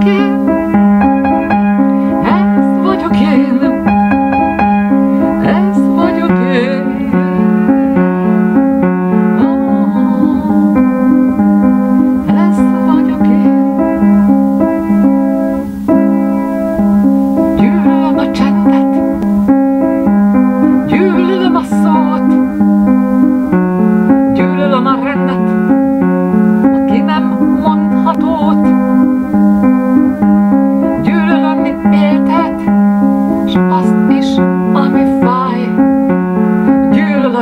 care.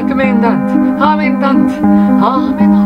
Kommandant, Kommandant, Kommandant.